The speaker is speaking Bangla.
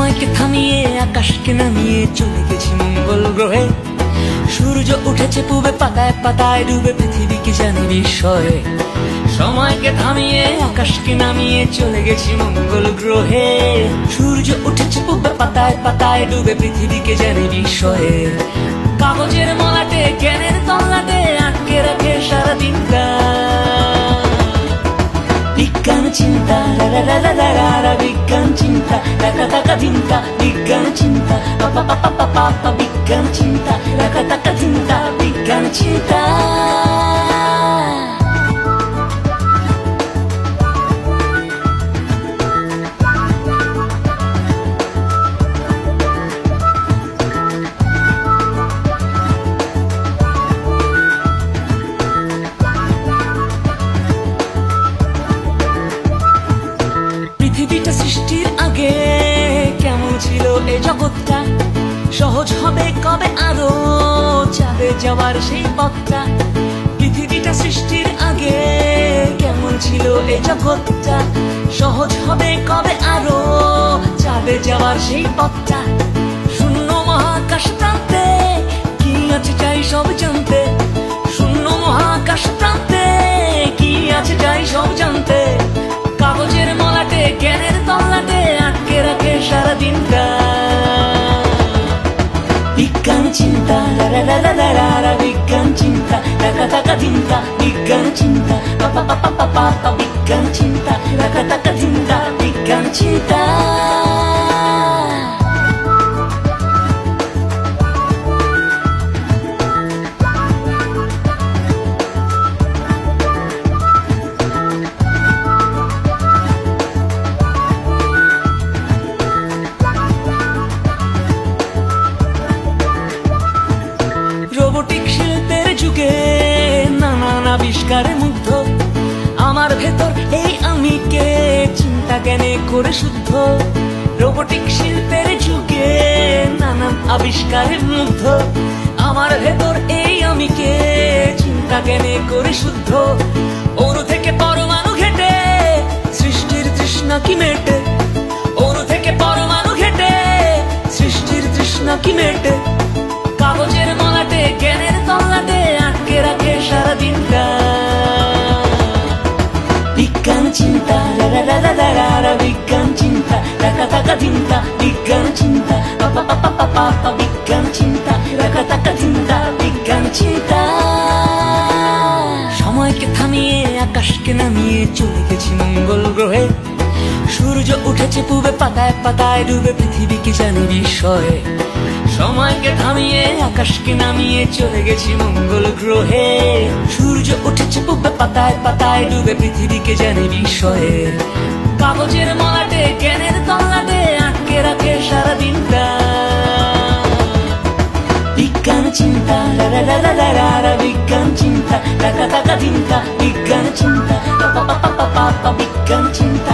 সময়কে থামিয়ে আকাশকে নামিয়ে চলে গেছি মঙ্গল গ্রহে সূর্য উঠেছে পূবে পাতায় পাতায় ডুবে পৃথিবীকে জানে বিষয়ে সময়কে থামিয়ে আকাশকে নামিয়ে চলে গেছি মঙ্গল গ্রহে সূর্য উঠেছে পূবে পাতায় পাতায় ডুবে পৃথিবীকে জানে বিষয়ে কাগজের মলাটে জ্ঞানের তল্লাটে আটকে রাখে সারাদিনটা বিজ্ঞান চিন্তা রা রা রা রা রা রা বিজ্ঞান চিন্তা টাকা টাকা চিন্তা বিজ্ঞান চিন্তা পা পা পা পা পা পা পা জগৎটা সহজ হবে কবে আরও চাঁদে যাওয়ার সেই পথটা? পৃথিবীটা সৃষ্টির আগে কেমন ছিল এ জগৎটা? সহজ হবে কবে আরও চাঁদে যাওয়ার সেই পথটা? শূন্য মহাকাশ প্রান্তে কি আছে চাই সব জানতে? টাকা টাকা চিন্তা বিজ্ঞান চিন্তা পা পা পা পা পা পা পা আবিষ্কারে মুগ্ধ। আমার ভেতর এই আমিকে চিন্তা জ্ঞানে করে শুদ্ধ? রোবোটিক শিল্পের যুগে নানান আবিষ্কারে মুগ্ধ। আমার ভেতর এই আমি কে? চিন্তা জ্ঞানে করে শুদ্ধ? অণু থেকে পরমাণু ঘেটে, সৃষ্টির তৃষ্ণা কি মেটে? অণু থেকে পরমাণু ঘেটে, সৃষ্টির তৃষ্ণা কি মেটে? সময়কে থামিয়ে, আকাশকে নামিয়ে চলে গেছি মঙ্গল গ্রহে। সূর্য উঠেছে পূবে পাতায় পাতায়, ডুবে পৃথিবীকে জানে বিষয়ে সময়কে থামিয়ে, আকাশকে নামিয়ে চলে গেছি মঙ্গল গ্রহে। উঠেছে পূবে পাতায় পাতায় ডুবে পৃথিবীকে জানে বিষয়ে কাগজের মলাটে জ্ঞানের তল্লাটে আটকে রাখে সারাদিনটা বিজ্ঞান চিন্তা বিজ্ঞান চিন্তা টাকা টাকা চিন্তা বিজ্ঞান চিন্তা বিজ্ঞান চিন্তা